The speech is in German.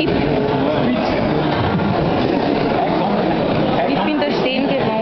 Ich bin da stehen geblieben.